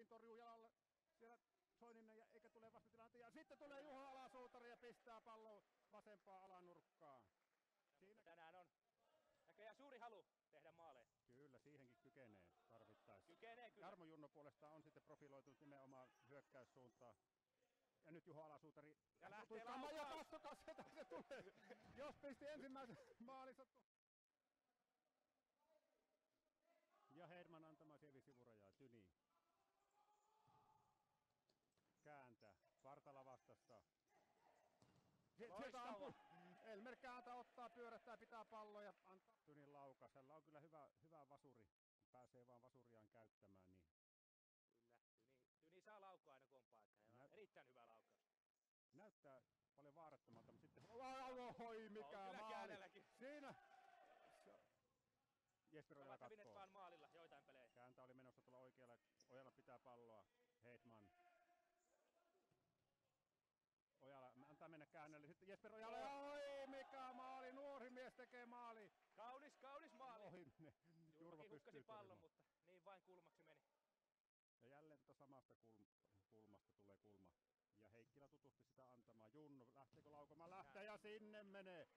Sievin torjuu jalalle. Siellä Soininen ja eikä tule vastatilanteen. Ja sitten tulee Juho Alasuutari ja pistää pallon vasempaan alanurkkaan. Siinä Tänään on näköjään suuri halu tehdä maaleja. kyllä siihenkin kykenee tarvittaessa. Kykenee kyllä. Jarmo Junno puolestaan on sitten profiloitunut nimenomaan hyökkäyssuuntaan. Ja nyt Juho Alasuutari Ja lähtee tuiskaamaan ja katsokaa sieltä se tulee. Jos pisti ensimmäisen maalinsa. Sieltä ampuu. Elmer kääntää, ottaa, pyörättää, pitää palloa ja antaa Tynin laukas. Hänellä on kyllä hyvä, hyvä vasuri. Pääsee vaan vasuriaan käyttämään. Niin Kyllä. Tyni, tyni saa laukua aina kun on paikka. Nä- on erittäin hyvä laukaus. näyttää paljon vaarattomalta, mutta sitten... Oi, mikä on kyllä maali! Siinä! Jesper Ojala katkoo. vaan maalilla joitain pelejä. Kääntää oli menossa tuolla oikealla. Ojala pitää palloa. Heitman. Ojala käännölle. Sitten Jesper Ojala. Oi, mikä maali! Nuori mies tekee maali. Kaunis, kaunis maali. Ohi ne. Jurva hukkasi pystyy pallon, mutta niin vain kulmaksi meni. Ja jälleen tuota samasta kulm- kulmasta tulee kulma. Ja Heikkilä tutusti sitä antamaan. Junno, lähteekö laukomaan? Lähtee ja sinne menee.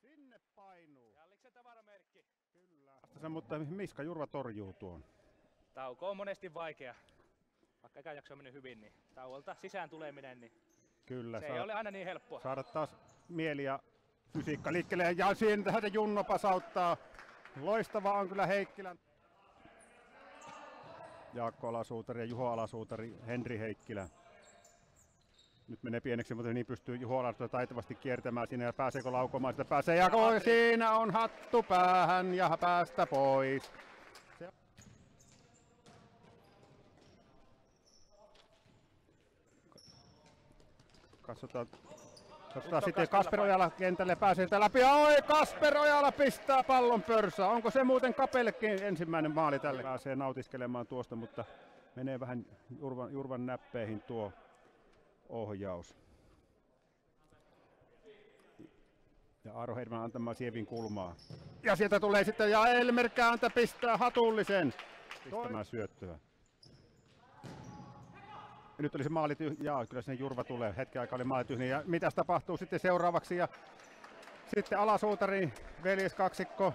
Sinne painuu. Jalliksen tavaramerkki. Kyllä. Mutta Miska Jurva torjuu tuon. Tauko on monesti vaikea. Vaikka eka jakso on mennyt hyvin, niin tauolta sisään tuleminen, niin Kyllä. se ei ole aina niin helppoa. saada taas mieli ja fysiikka liikkeelle. Ja siinä tähän Junno pasauttaa. Loistava on kyllä Heikkilän. Jaakko Alasuutari ja Juho Alasuutari, Henri Heikkilä. Nyt menee pieneksi, mutta niin pystyy Juho Alasuutari taitavasti kiertämään sinne ja pääseekö laukomaan. Sitä pääsee ja siinä on hattu päähän ja päästä pois. Katsotaan Katsotaan sitten Kasper Ojala kentälle pääsee sitä läpi. Oi, Kasper Ojala pistää pallon pörsää. Onko se muuten Kapellekin ensimmäinen maali tälle? Pääsee nautiskelemaan tuosta, mutta menee vähän Jurvan, Jurvan näppeihin tuo ohjaus. Ja Aaro Hedman antamaan Sievin kulmaa. Ja sieltä tulee sitten, ja Elmer kääntä pistää hatullisen. Pistämään syöttöä. Ja nyt oli se maali tyhjä. Jaa, kyllä sinne Jurva tulee. Hetken aikaa oli maali tyhjä. Ja mitäs tapahtuu sitten seuraavaksi? Ja sitten Alasuutari, veljeskaksikko.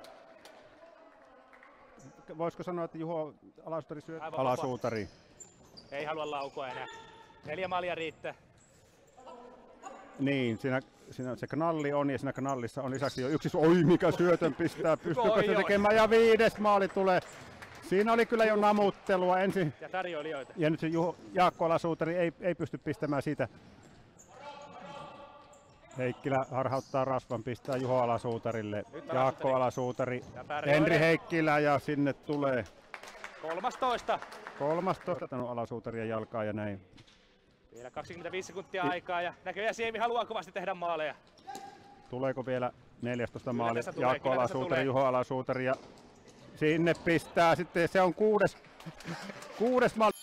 Voisiko sanoa, että Juho Alasuutari syö? Aivan. Alasuutari. Ei halua laukua enää. Neljä maalia riittää. Niin, siinä, siinä se knalli on ja siinä knallissa on lisäksi jo yksi. Oi mikä syötön pistää, pystyykö se tekemään ja viides maali tulee. Siinä oli kyllä jo namuttelua ensin. Ja tarjoilijoita. Ja nyt se Juho, Jaakko Alasuutari ei, ei pysty pistämään siitä. Heikkilä harhauttaa rasvan, pistää Juho Alasuutarille. Jaakko Alasuutari. Henri Heikkilä ja sinne tulee Kolmas toista. kolmas ottanut Alasuutaria jalkaa ja näin. Vielä 25 sekuntia aikaa ja näköjään Siemi haluaa kovasti tehdä maaleja. Tuleeko vielä 14 maali? Jaakko Alasuutari. Juho Alasuutari ja sinne pistää sitten, se on kuudes, kuudes maali.